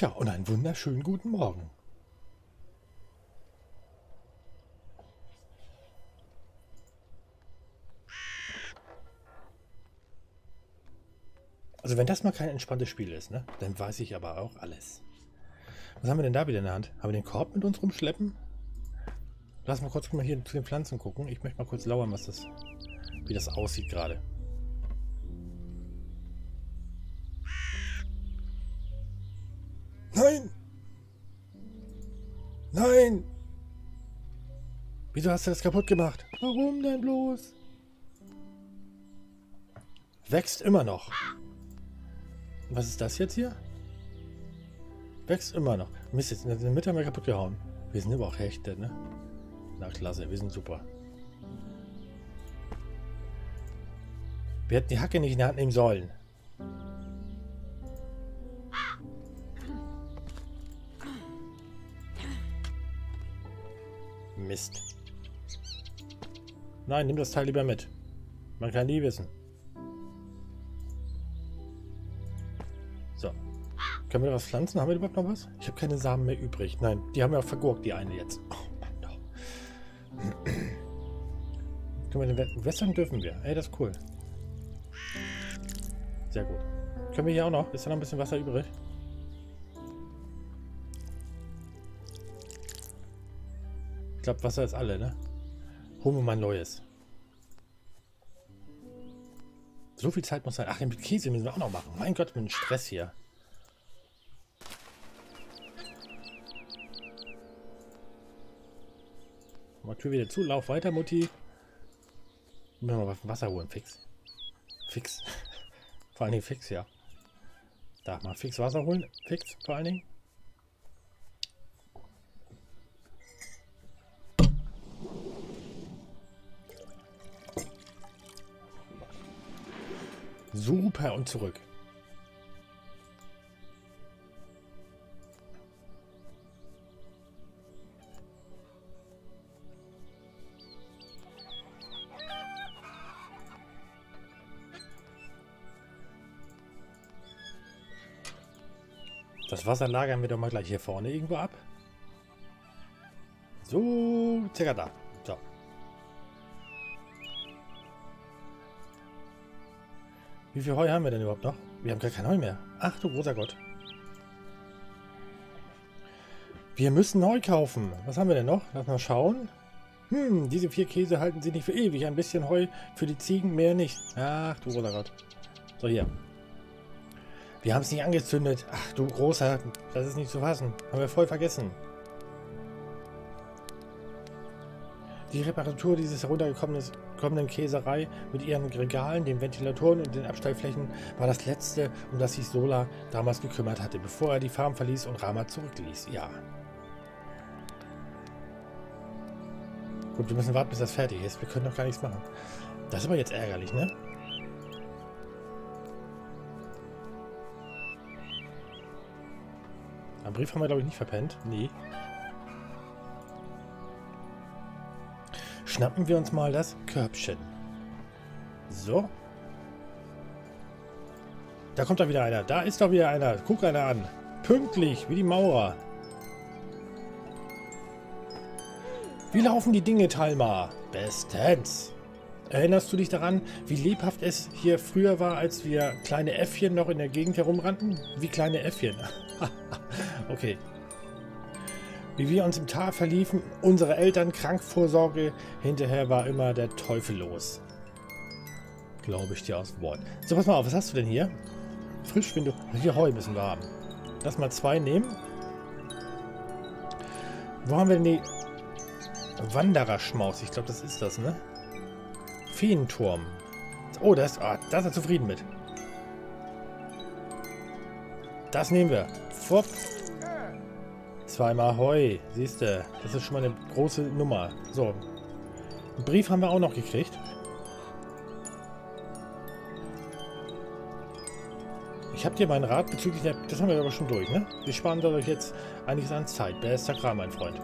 Ja, und einen wunderschönen guten Morgen. Also wenn das mal kein entspanntes Spiel ist, ne, dann weiß ich aber auch alles. Was haben wir denn da wieder in der Hand? Haben wir den Korb mit uns rumschleppen? Lass mal kurz mal hier zu den Pflanzen gucken. Ich möchte mal kurz lauern, was das, wie das aussieht gerade. Nein! Nein! Wieso hast du das kaputt gemacht? Warum denn bloß? Wächst immer noch. Was ist das jetzt hier? Wächst immer noch. Mist, jetzt in der Mitte haben wir kaputt gehauen. Wir sind aber auch Hechte, ne? Na klasse, wir sind super. Wir hätten die Hacke nicht in die Hand nehmen sollen. Mist. Nein, nimm das Teil lieber mit. Man kann nie wissen. So. Können wir was pflanzen? Haben wir überhaupt noch was? Ich habe keine Samen mehr übrig. Nein, die haben wir auch vergurkt, die eine jetzt. Oh Mann, doch. Können wir den wässern dürfen wir. Ey, das ist cool. Sehr gut. Können wir hier auch noch? Ist da noch ein bisschen Wasser übrig? Glaube, Wasser ist alle, ne? Holen wir mal ein neues. So viel Zeit muss sein. Ach, mit Käse müssen wir auch noch machen. Mein Gott, mit dem Stress hier. Mal Tür wieder zu. Lauf weiter, Mutti. Müssen wir mal Wasser holen. Fix. Fix. vor allen Dingen fix, ja. Darf mal fix Wasser holen. Fix, vor allen Dingen. Zurück. Das Wasser lagern wir doch mal gleich hier vorne irgendwo ab. So, circa da. Wie viel Heu haben wir denn überhaupt noch? Wir haben gar kein Heu mehr. Ach du großer Gott. Wir müssen Heu kaufen. Was haben wir denn noch? Lass mal schauen. Hm, diese vier Käse halten sich nicht für ewig. Ein bisschen Heu für die Ziegen, mehr nicht. Ach du großer Gott. So, hier. Wir haben es nicht angezündet. Ach du Großer, das ist nicht zu fassen. Haben wir voll vergessen. Die Reparatur dieses heruntergekommenen Käserei mit ihren Regalen, den Ventilatoren und den Abstellflächen war das letzte, um das sich Sola damals gekümmert hatte, bevor er die Farm verließ und Rama zurückließ. Ja. Gut, wir müssen warten, bis das fertig ist. Wir können noch gar nichts machen. Das ist aber jetzt ärgerlich, ne? Am Brief haben wir, glaube ich, nicht verpennt. Nee. Schnappen wir uns mal das Körbchen. So. Da kommt doch wieder einer. Da ist doch wieder einer. Guck einer an. Pünktlich, wie die Maurer. Wie laufen die Dinge, Talma? Bestens. Erinnerst du dich daran, wie lebhaft es hier früher war, als wir kleine Äffchen noch in der Gegend herumrannten? Wie kleine Äffchen. Okay. Wie wir uns im Tal verliefen, unsere Eltern, Krankvorsorge, hinterher war immer der Teufel los. Glaube ich dir aus Wort. So, pass mal auf, was hast du denn hier? Frisch, wenn du... Hier Heu müssen wir haben. Lass mal zwei nehmen. Wo haben wir denn die... Wandererschmaus. Ich glaube, das ist das, ne? Feenturm. Oh, das, oh, da ist er zufrieden mit. Das nehmen wir. Fupp. Zweimal Heu. Siehst du, das ist schon mal eine große Nummer. So. Einen Brief haben wir auch noch gekriegt. Ich habe dir meinen Rat bezüglich der... Das haben wir aber schon durch, ne? Wir sparen dadurch jetzt einiges an Zeit. Bester Kram, mein Freund.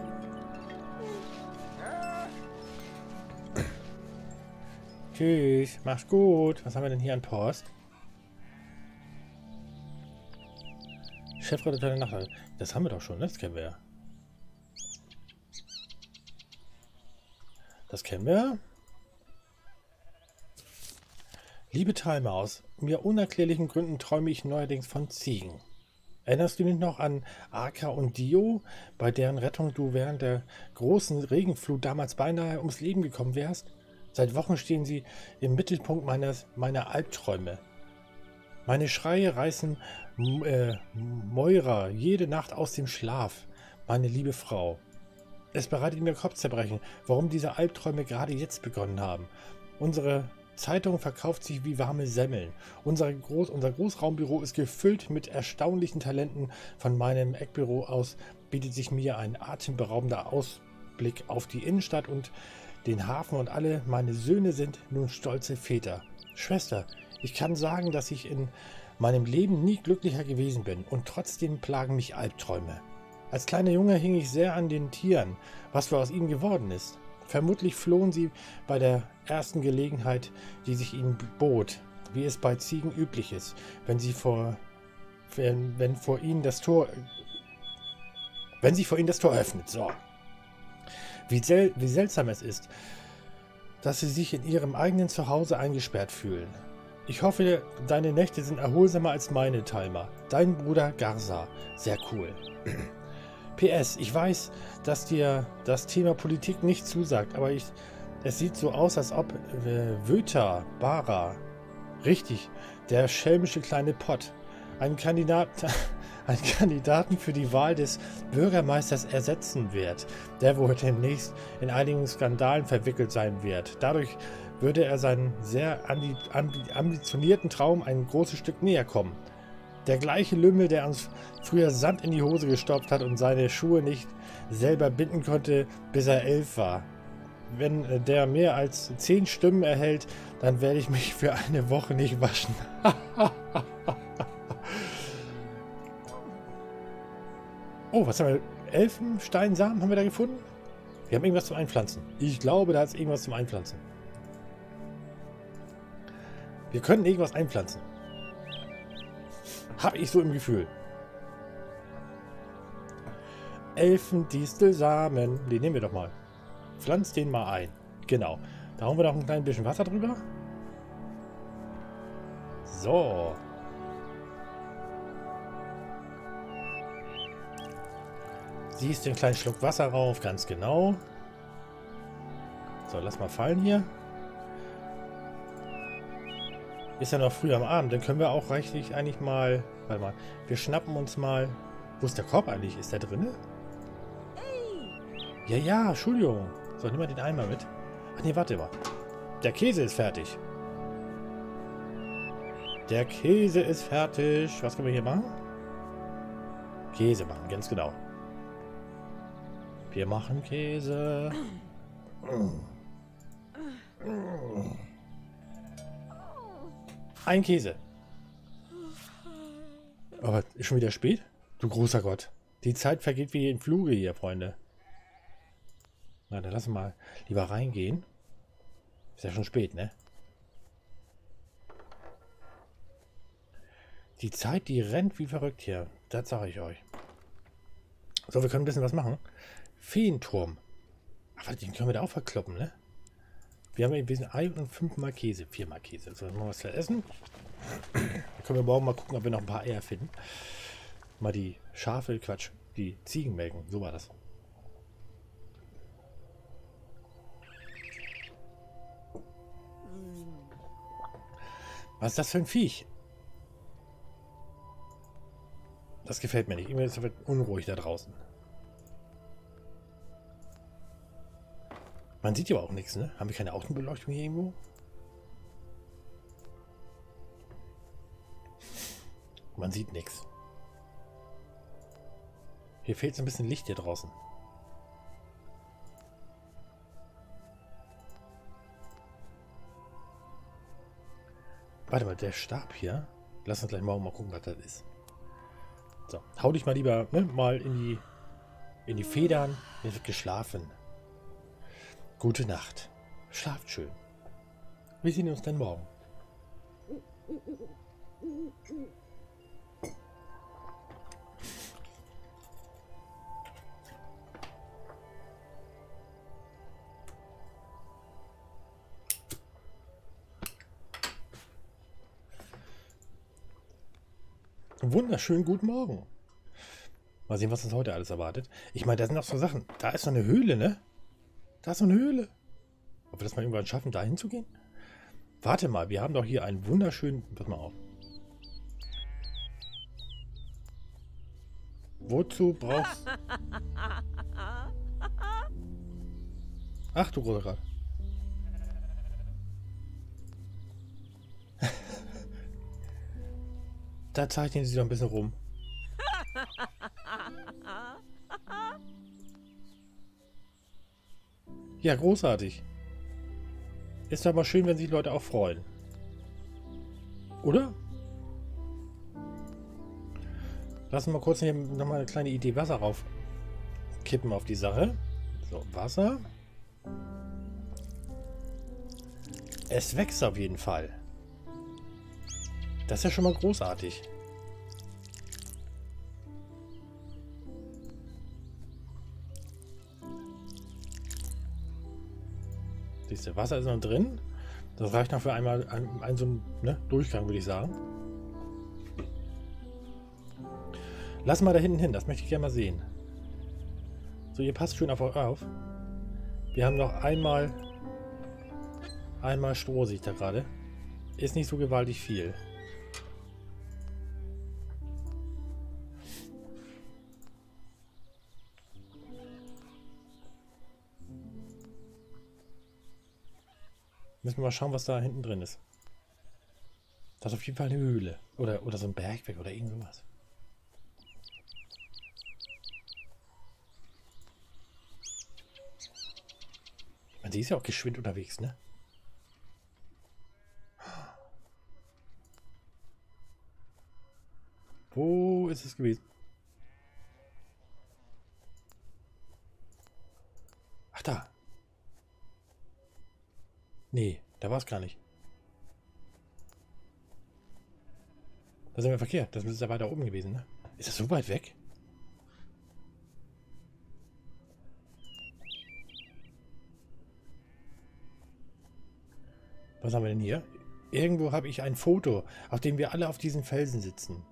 Tschüss, mach's gut. Was haben wir denn hier an Post? Chefredakteur der Nacht. Das haben wir doch schon, ne? das kennen wir ja. Das kennen wir. Liebe Talma, aus mir unerklärlichen Gründen träume ich neuerdings von Ziegen. Erinnerst du dich noch an Aka und Dio, bei deren Rettung du während der großen Regenflut damals beinahe ums Leben gekommen wärst? Seit Wochen stehen sie im Mittelpunkt meines, meiner Albträume. Meine Schreie reißen äh, Moira jede Nacht aus dem Schlaf, meine liebe Frau. Es bereitet mir Kopfzerbrechen, warum diese Albträume gerade jetzt begonnen haben. Unsere Zeitung verkauft sich wie warme Semmeln. Unser, Groß, unser Großraumbüro ist gefüllt mit erstaunlichen Talenten. Von meinem Eckbüro aus bietet sich mir ein atemberaubender Ausblick auf die Innenstadt und den Hafen und alle meine Söhne sind nun stolze Väter. Schwester, ich kann sagen, dass ich in meinem Leben nie glücklicher gewesen bin und trotzdem plagen mich Albträume. Als kleiner Junge hing ich sehr an den Tieren, was wohl aus ihnen geworden ist. Vermutlich flohen sie bei der ersten Gelegenheit, die sich ihnen bot, wie es bei Ziegen üblich ist, wenn sie vor, wenn, wenn vor ihnen das Tor, wenn sie vor ihnen das Tor öffnet. So. Wie, sel wie seltsam es ist, dass sie sich in ihrem eigenen Zuhause eingesperrt fühlen. Ich hoffe, deine Nächte sind erholsamer als meine, Talma. Dein Bruder Garza. Sehr cool. PS, ich weiß, dass dir das Thema Politik nicht zusagt, aber ich, es sieht so aus, als ob äh, Wöter Bara, richtig, der schelmische kleine Pott, einen, Kandidat, einen Kandidaten für die Wahl des Bürgermeisters ersetzen wird, der wohl demnächst in einigen Skandalen verwickelt sein wird. Dadurch würde er seinen sehr ambitionierten Traum ein großes Stück näher kommen. Der gleiche Lümmel, der uns früher Sand in die Hose gestopft hat und seine Schuhe nicht selber binden konnte, bis er elf war. Wenn äh, der mehr als zehn Stimmen erhält, dann werde ich mich für eine Woche nicht waschen. oh, was haben wir? Elfensteinsamen haben wir da gefunden? Wir haben irgendwas zum Einpflanzen. Ich glaube, da ist irgendwas zum Einpflanzen. Wir können irgendwas einpflanzen. Habe ich so im Gefühl. Elfendistelsamen. Den nehmen wir doch mal. Pflanz den mal ein. Genau. Da hauen wir noch ein klein bisschen Wasser drüber. So. Siehst den kleinen Schluck Wasser rauf, ganz genau. So, lass mal fallen hier. Ist ja noch früh am Abend, dann können wir auch reichlich eigentlich mal... Warte mal, wir schnappen uns mal... Wo ist der Korb eigentlich? Ist der drinne? Ja, ja, Entschuldigung. So, nimm mal den Eimer mit. Ach nee, warte mal. Der Käse ist fertig. Der Käse ist fertig. Was können wir hier machen? Käse machen, ganz genau. Wir machen Käse. Ein Käse. Aber ist schon wieder spät? Du großer Gott. Die Zeit vergeht wie in Fluge hier, Freunde. Na, dann wir mal lieber reingehen. Ist ja schon spät, ne? Die Zeit, die rennt wie verrückt hier. Das sage ich euch. So, wir können ein bisschen was machen. Feenturm. Aber den können wir da auch verkloppen, ne? Wir haben ein bisschen Ei und fünfmal Käse. Viermal Käse. So, mal was zu essen. Dann können wir morgen mal gucken, ob wir noch ein paar Eier finden. Mal die Schafe, Quatsch, die Ziegen melken. So war das. Was ist das für ein Viech? Das gefällt mir nicht. Irgendwie ist es unruhig da draußen. Man sieht ja auch nichts, ne? Haben wir keine Außenbeleuchtung hier irgendwo? Man sieht nichts. Hier fehlt so ein bisschen Licht hier draußen. Warte mal, der Stab hier. Lass uns gleich morgen mal gucken, was das ist. So, hau dich mal lieber ne, mal in die, in die Federn. Hier wird geschlafen. Gute Nacht. Schlaft schön. Wir sehen uns dann morgen. Wunderschönen guten Morgen. Mal sehen, was uns heute alles erwartet. Ich meine, da sind auch so Sachen. Da ist so eine Höhle, ne? Da ist noch eine Höhle. Ob wir das mal irgendwann schaffen, da hinzugehen? Warte mal, wir haben doch hier einen wunderschönen... Pass mal auf. Wozu brauchst... Ach du Gott. da zeichnen sie doch ein bisschen rum. Ja, großartig. Ist aber schön, wenn sich Leute auch freuen. Oder? Lassen wir kurz hier nochmal eine kleine Idee Wasser raufkippen auf die Sache. So, Wasser. Es wächst auf jeden Fall. Das ist ja schon mal großartig. Siehst du, Wasser ist noch drin. Das reicht noch für einmal einen, einen so einen ne, Durchgang, würde ich sagen. Lass mal da hinten hin, das möchte ich gerne mal sehen. So, ihr passt schön auf euch auf. Wir haben noch einmal einmal Stroh, sehe ich da gerade. Ist nicht so gewaltig viel. Müssen wir mal schauen, was da hinten drin ist. Das ist auf jeden Fall eine Höhle. Oder, oder so ein Bergwerk oder irgendwas. Man, die ist ja auch geschwind unterwegs, ne? Wo ist es gewesen? Ach, da. Nee, da war es gar nicht. Da sind wir verkehrt. Das ist ja weiter oben gewesen, ne? Ist das so weit weg? Was haben wir denn hier? Irgendwo habe ich ein Foto, auf dem wir alle auf diesen Felsen sitzen.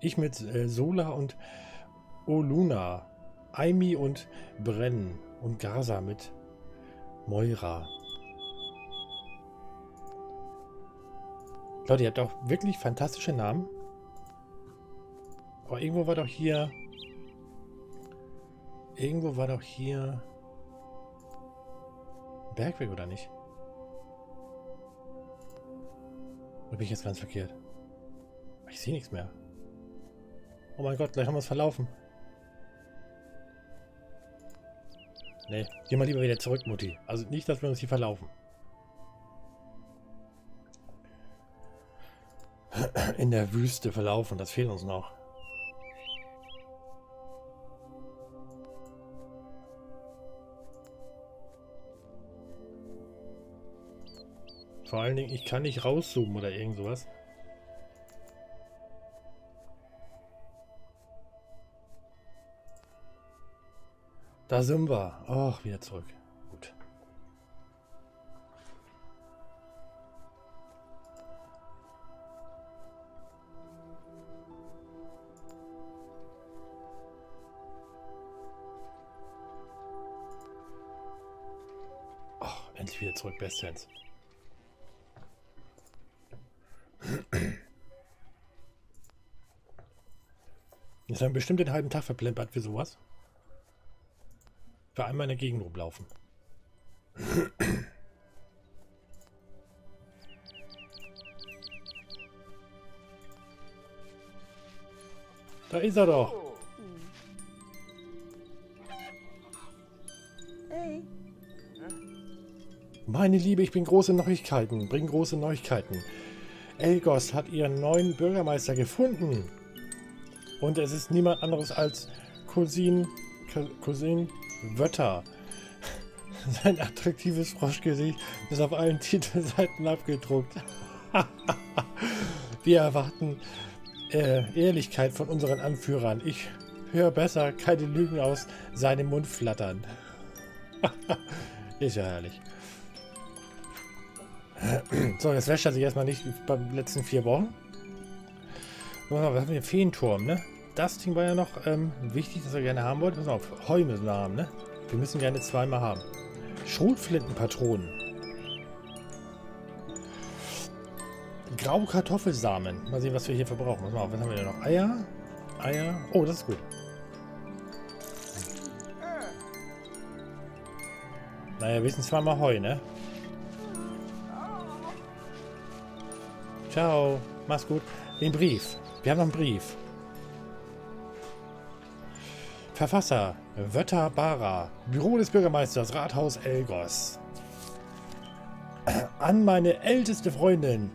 Ich mit äh, Sola und Oluna. Aimi und Brenn. Und Gaza mit Moira. Leute, ihr habt auch wirklich fantastische Namen. Aber irgendwo war doch hier... Irgendwo war doch hier... Bergweg, oder nicht? Oder bin ich jetzt ganz verkehrt? Ich sehe nichts mehr. Oh mein Gott, gleich haben wir es verlaufen. Nee, geh mal lieber wieder zurück, Mutti. Also nicht, dass wir uns hier verlaufen. In der Wüste verlaufen. Das fehlt uns noch. Vor allen Dingen, ich kann nicht rauszoomen oder irgend sowas. Da sind wir. Ach, wieder zurück. Zurück, bestens. Jetzt haben wir bestimmt den halben Tag verplempert für sowas. Für einmal in der Gegend rumlaufen. Da ist er doch. Meine Liebe, ich bin große Neuigkeiten. Bring große Neuigkeiten. Elgos hat ihren neuen Bürgermeister gefunden. Und es ist niemand anderes als Cousin, Cousin Wötter. Sein attraktives Froschgesicht ist auf allen Titelseiten abgedruckt. Wir erwarten äh, Ehrlichkeit von unseren Anführern. Ich höre besser keine Lügen aus seinem Mund flattern. ist ja herrlich. So, jetzt wäscht er sich erstmal nicht beim letzten vier Wochen. Was haben wir? Feenturm, ne? Das Ding war ja noch ähm, wichtig, dass wir gerne haben wollten. Pass auf, Heu müssen wir haben, ne? Wir müssen gerne zweimal haben. Schrotflintenpatronen. Graue Kartoffelsamen. Mal sehen, was wir hier verbrauchen. Pass mal auf, was haben wir denn noch? Eier? Eier. Oh, das ist gut. Naja, wir sind zweimal Heu, ne? Ciao. Mach's gut. Den Brief. Wir haben noch einen Brief. Verfasser. Wötter Bara. Büro des Bürgermeisters. Rathaus Elgos. An meine älteste Freundin.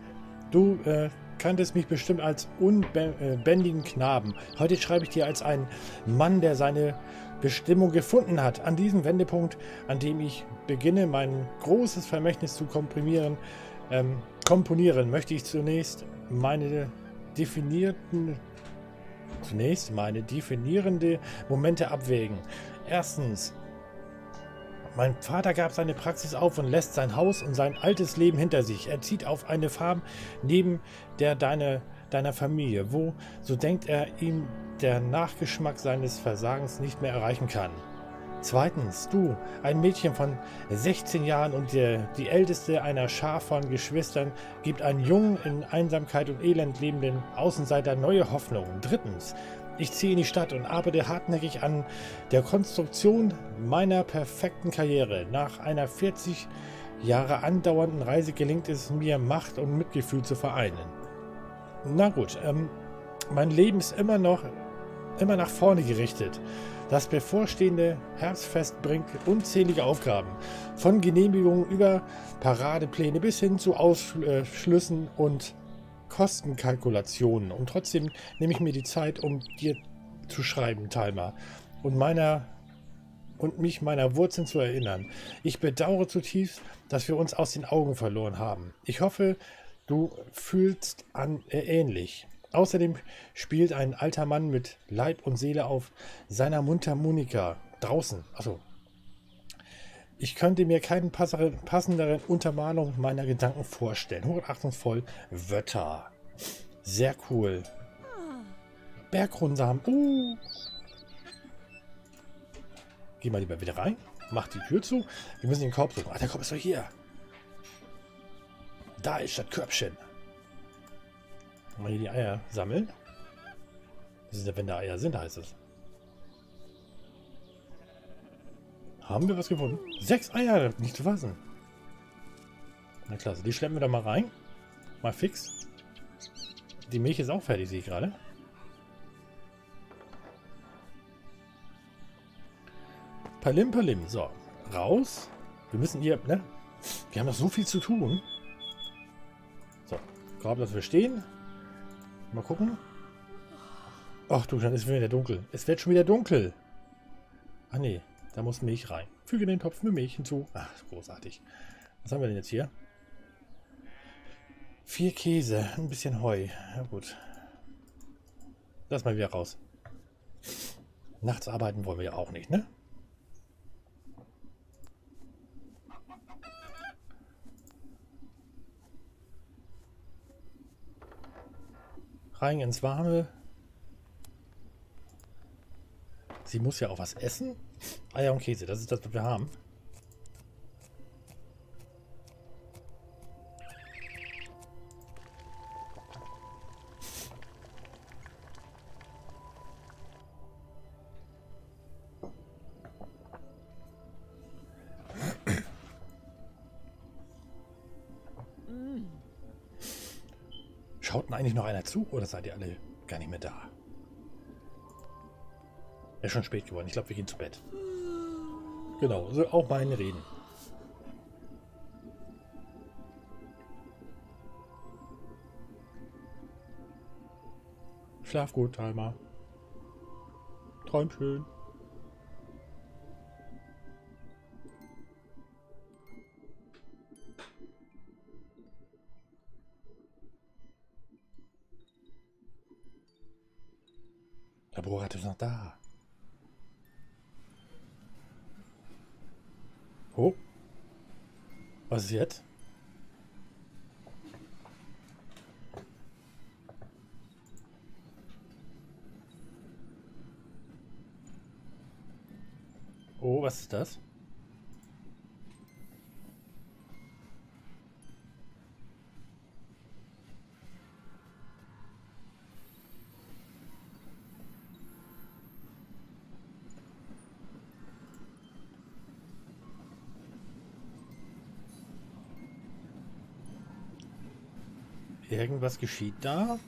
Du äh, kanntest mich bestimmt als unbändigen Knaben. Heute schreibe ich dir als ein Mann, der seine Bestimmung gefunden hat. An diesem Wendepunkt, an dem ich beginne, mein großes Vermächtnis zu komprimieren, ähm, komponieren, möchte ich zunächst meine definierten zunächst meine definierende Momente abwägen. Erstens, mein Vater gab seine Praxis auf und lässt sein Haus und sein altes Leben hinter sich. Er zieht auf eine Farm neben der deine, deiner Familie, wo, so denkt er, ihm der Nachgeschmack seines Versagens nicht mehr erreichen kann. Zweitens, du, ein Mädchen von 16 Jahren und die, die älteste einer Schar von Geschwistern, gibt einen jungen, in Einsamkeit und Elend lebenden Außenseiter neue Hoffnung. Drittens, ich ziehe in die Stadt und arbeite hartnäckig an der Konstruktion meiner perfekten Karriere. Nach einer 40 Jahre andauernden Reise gelingt es mir, Macht und Mitgefühl zu vereinen. Na gut, ähm, mein Leben ist immer noch immer nach vorne gerichtet. Das bevorstehende Herbstfest bringt unzählige Aufgaben. Von Genehmigungen über Paradepläne bis hin zu Ausschlüssen und Kostenkalkulationen. Und trotzdem nehme ich mir die Zeit, um dir zu schreiben, Talma. Und meiner und mich meiner Wurzeln zu erinnern. Ich bedauere zutiefst, dass wir uns aus den Augen verloren haben. Ich hoffe, du fühlst an äh, ähnlich. Außerdem spielt ein alter Mann mit Leib und Seele auf seiner Mundharmonika draußen. Achso. Ich könnte mir keine passenderen Untermalung meiner Gedanken vorstellen. Hochachtungsvoll Wörter. Sehr cool. Bergrundsamen. Uh. Geh mal lieber wieder rein. Mach die Tür zu. Wir müssen den Korb suchen. Ah, der Korb ist doch hier. Da ist das Körbchen. Mal hier die Eier sammeln. Das ist ja, wenn da Eier sind, heißt es. Haben wir was gefunden? Sechs Eier, nicht zu fassen. Na klasse, die schleppen wir da mal rein. Mal fix. Die Milch ist auch fertig, sehe ich gerade. Palim, palim. So, raus. Wir müssen hier, ne? Wir haben noch so viel zu tun. So, Korb, dass wir stehen. Mal gucken. Ach du, dann ist wieder dunkel. Es wird schon wieder dunkel. Ah nee, da muss Milch rein. Füge den Topf mit Milch hinzu. Ach, großartig. Was haben wir denn jetzt hier? Vier Käse, ein bisschen Heu. Ja gut. Lass mal wieder raus. Nachts arbeiten wollen wir ja auch nicht, ne? Rein ins Warme. Sie muss ja auch was essen. Eier und Käse, das ist das, was wir haben. Eigentlich noch einer zu oder seid ihr alle gar nicht mehr da? Ist schon spät geworden. Ich glaube, wir gehen zu Bett. Genau, so auch meine Reden. Schlaf gut, Talma. Träum schön. Laborat ist noch da. Oh. Was ist jetzt? Oh, was ist das? Irgendwas geschieht da?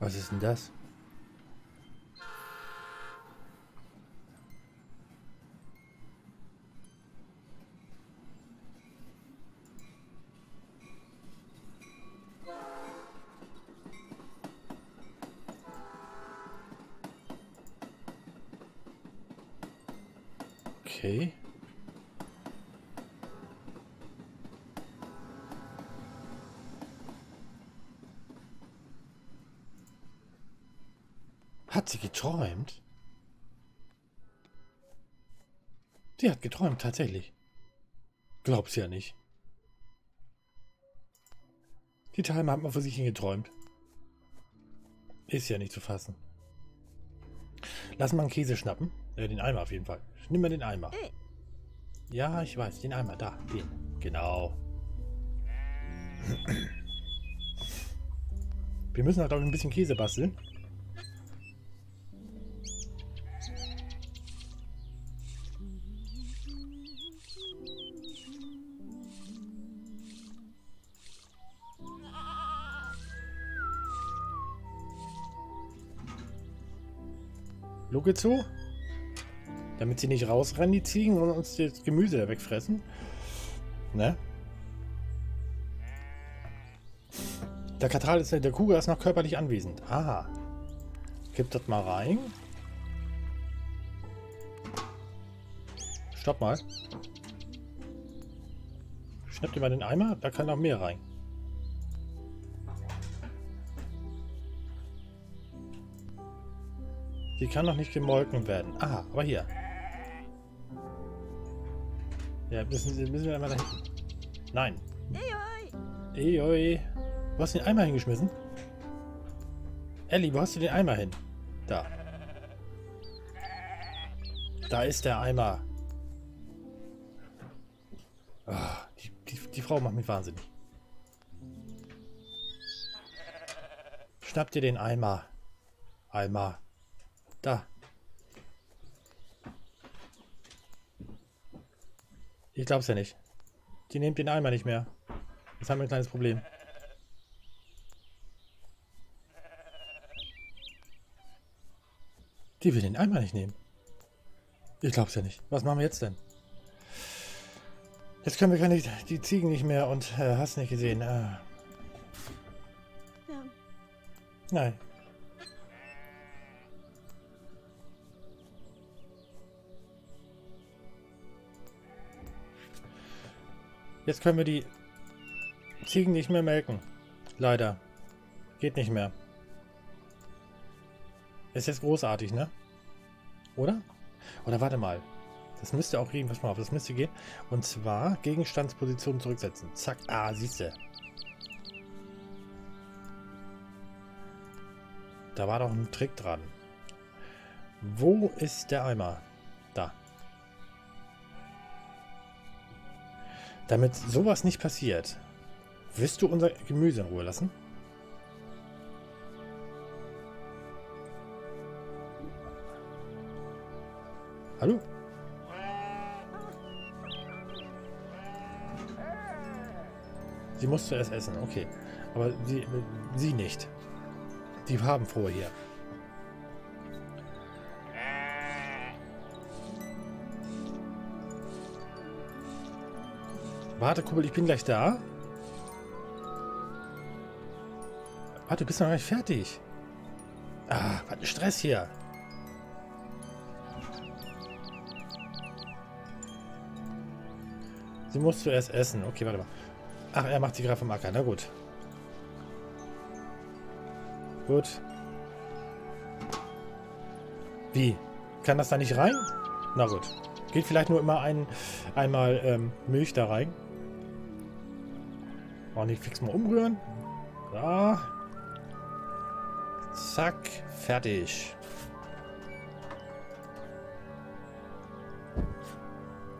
Was ist denn das? Okay. Hat sie geträumt? Sie hat geträumt, tatsächlich. Glaub's ja nicht. Die Timer hat mal für sich hingeträumt. Ist ja nicht zu fassen. Lass mal einen Käse schnappen. Äh, den Eimer auf jeden Fall. Nimm mal den Eimer. Ja, ich weiß. Den Eimer. Da. Den. Genau. Wir müssen halt auch ein bisschen Käse basteln. Luke zu. Damit sie nicht rausrennen, die Ziegen, und uns das Gemüse wegfressen. Ne? Der Katal ist, der Kugel ist noch körperlich anwesend. Aha. Gib das mal rein. Stopp mal. Schnapp dir mal den Eimer, da kann noch mehr rein. Die kann noch nicht gemolken werden. Ah, aber hier. Ja, müssen, müssen wir einmal da hinten. Nein. Ey, oi. Wo hast du den Eimer hingeschmissen? Ellie, wo hast du den Eimer hin? Da. Da ist der Eimer. Oh, die, die, die Frau macht mich wahnsinnig. Schnapp dir den Eimer. Eimer. Da. Ich glaub's ja nicht. Die nimmt den Eimer nicht mehr. Jetzt haben wir ein kleines Problem. Die will den Eimer nicht nehmen. Ich glaub's ja nicht. Was machen wir jetzt denn? Jetzt können wir keine, die Ziegen nicht mehr und äh, hast nicht gesehen. Ah. Nein. Jetzt können wir die Ziegen nicht mehr melken. Leider. Geht nicht mehr. Ist jetzt großartig, ne? Oder? Oder warte mal. Das müsste auch irgendwas mal auf. Das müsste gehen. Und zwar Gegenstandsposition zurücksetzen. Zack. Ah, siehste. Da war doch ein Trick dran. Wo ist der Eimer? Damit sowas nicht passiert, wirst du unser Gemüse in Ruhe lassen? Hallo? Sie muss zuerst essen, okay. Aber sie, sie nicht. Die haben vor hier. Warte, Kuppel, ich bin gleich da. Warte, du bist noch nicht fertig. Ah, was ein Stress hier. Sie muss zuerst essen. Okay, warte mal. Ach, er macht sie gerade vom Acker. Na gut. Gut. Wie? Kann das da nicht rein? Na gut. Geht vielleicht nur immer ein, einmal ähm, Milch da rein. Oh, nicht fix mal umrühren. Da. Zack. Fertig.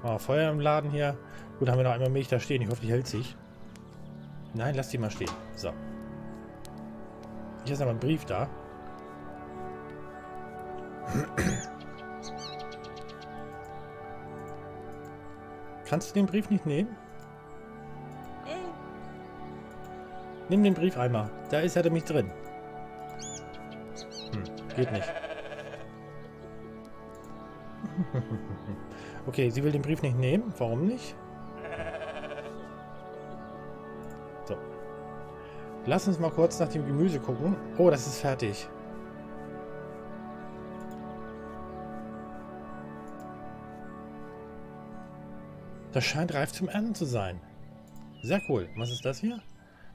Oh, Feuer im Laden hier. Gut, haben wir noch einmal Milch da stehen. Ich hoffe, die hält sich. Nein, lass die mal stehen. So. Hier ist aber ein Brief da. Kannst du den Brief nicht nehmen? Nimm den Brief einmal. Da ist er nämlich drin. Hm, geht nicht. okay, sie will den Brief nicht nehmen. Warum nicht? So. Lass uns mal kurz nach dem Gemüse gucken. Oh, das ist fertig. Das scheint reif zum Ernten zu sein. Sehr cool. Was ist das hier?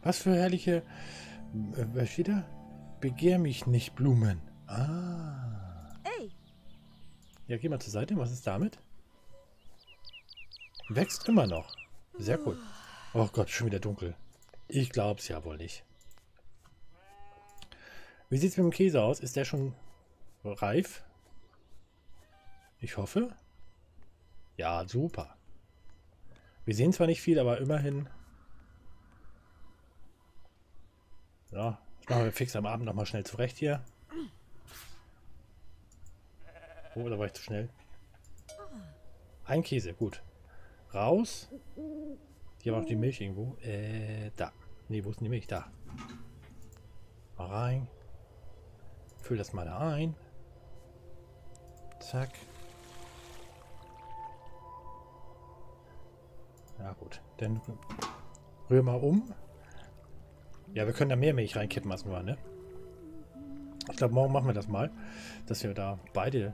Was für herrliche... Äh, was steht da? Begehr mich nicht, Blumen. Ah. Ey. Ja, geh mal zur Seite. Was ist damit? Wächst immer noch. Sehr cool. Oh Gott, schon wieder dunkel. Ich glaub's ja wohl nicht. Wie sieht's mit dem Käse aus? Ist der schon reif? Ich hoffe. Ja, super. Wir sehen zwar nicht viel, aber immerhin So, das machen wir fix am Abend nochmal schnell zurecht hier. Oh, da war ich zu schnell. Ein Käse, gut. Raus. Hier war noch die Milch irgendwo. Äh, da. Ne, wo ist denn die Milch? Da. Mal rein. Füll das mal da ein. Zack. Ja gut, dann rühr mal um. Ja, wir können da mehr Milch reinkippen als nur, ne? Ich glaube, morgen machen wir das mal. Dass wir da beide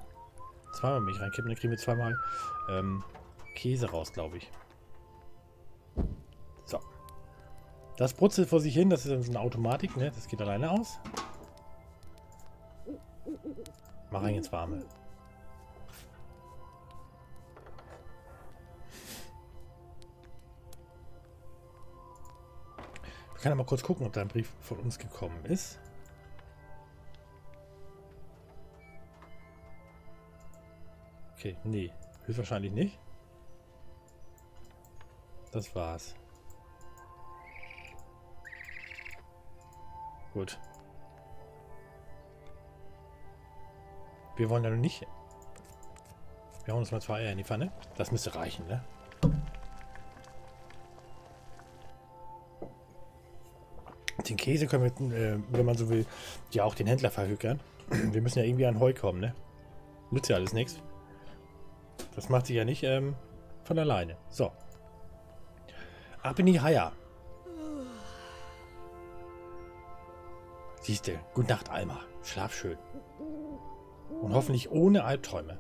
zweimal Milch reinkippen. Dann kriegen wir zweimal ähm, Käse raus, glaube ich. So. Das brutzelt vor sich hin. Das ist eine Automatik, ne? Das geht alleine aus. Mach rein ins Warme. Ich kann ja mal kurz gucken, ob da ein Brief von uns gekommen ist. Okay, nee. Höchstwahrscheinlich nicht. Das war's. Gut. Wir wollen ja noch nicht... Wir hauen uns mal zwei Eier in die Pfanne. Das müsste reichen, ne? Den Käse können wir, äh, wenn man so will, ja auch den Händler verhökern. Wir müssen ja irgendwie an Heu kommen, ne? Nützt ja alles nichts. Das macht sich ja nicht ähm, von alleine. So. Ab in die Haier. Siehste, gute Nacht, Alma. Schlaf schön. Und hoffentlich ohne Albträume.